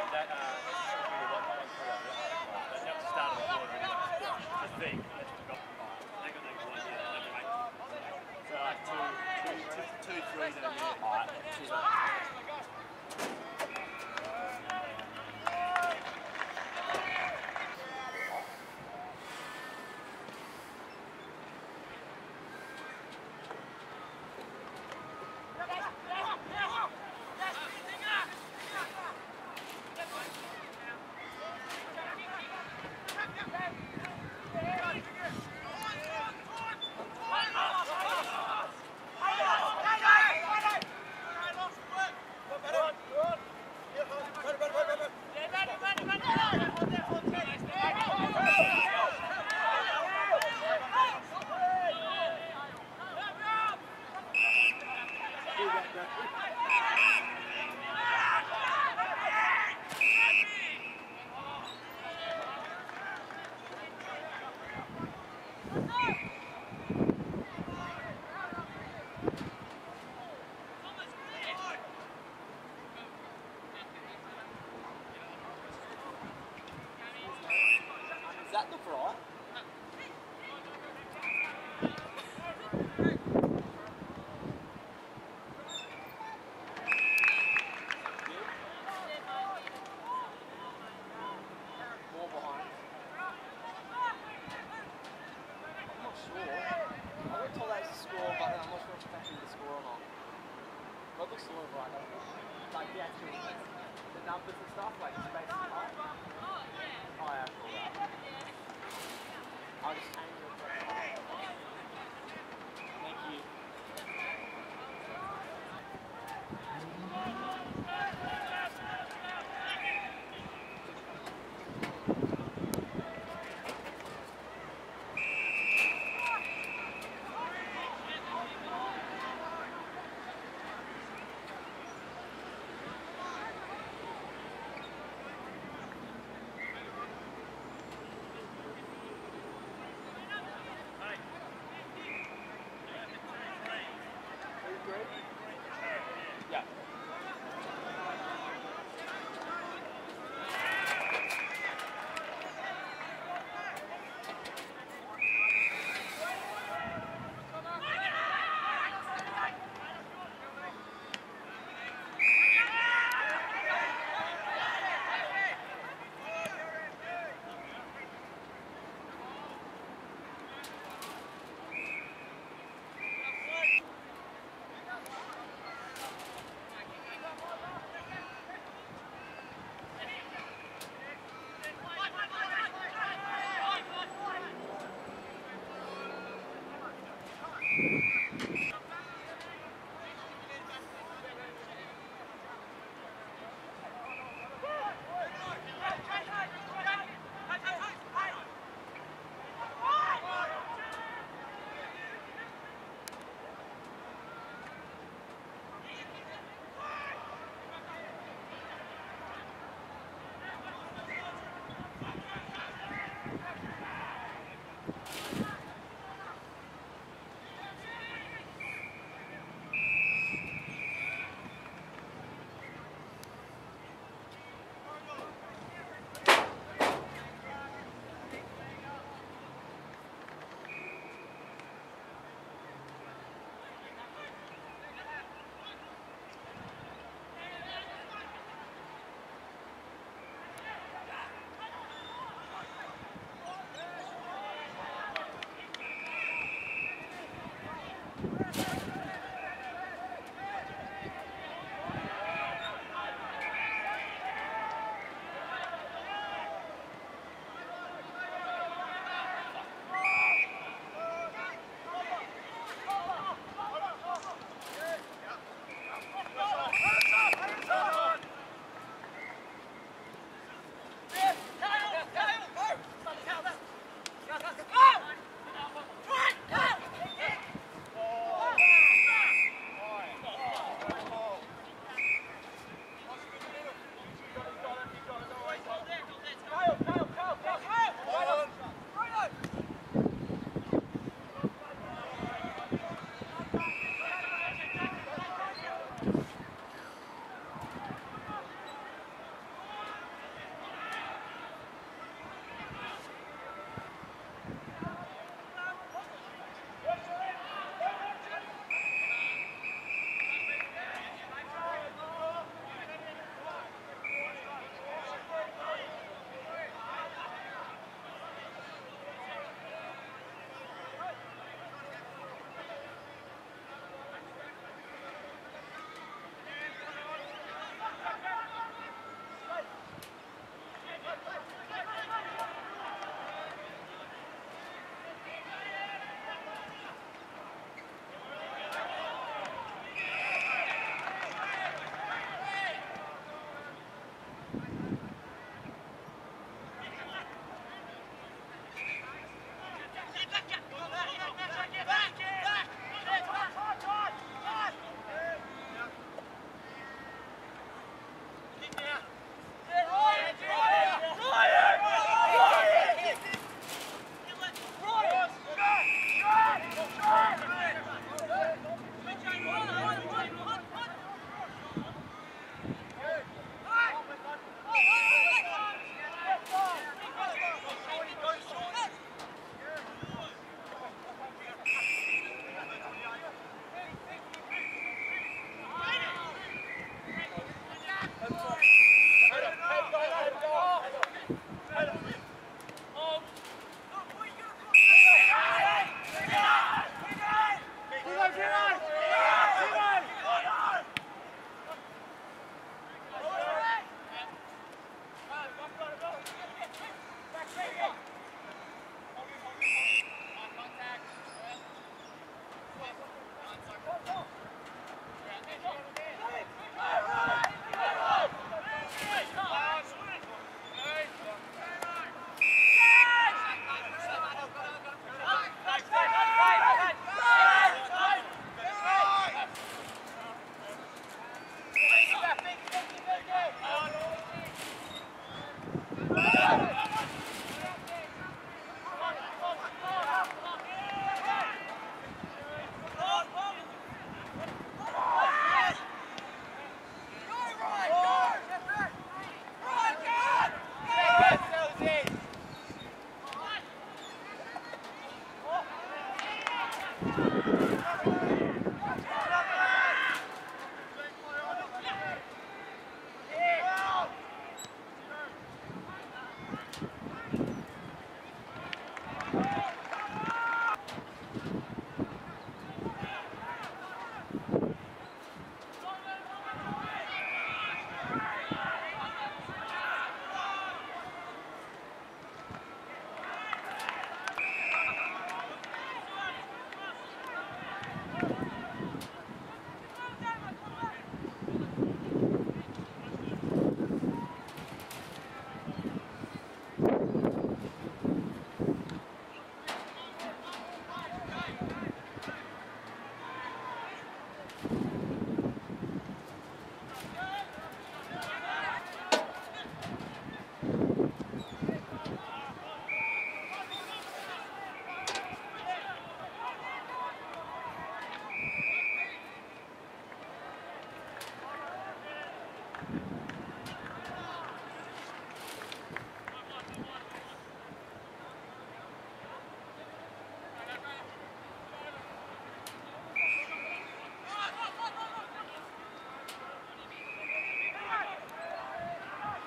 sorry, that, uh, that, that was the start of the quarter. That's the thing. They got that one, yeah, they make it. So, uh, like, two, two, two, two, three, then, yeah. All right, cheers, mate.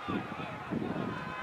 ハハハハ!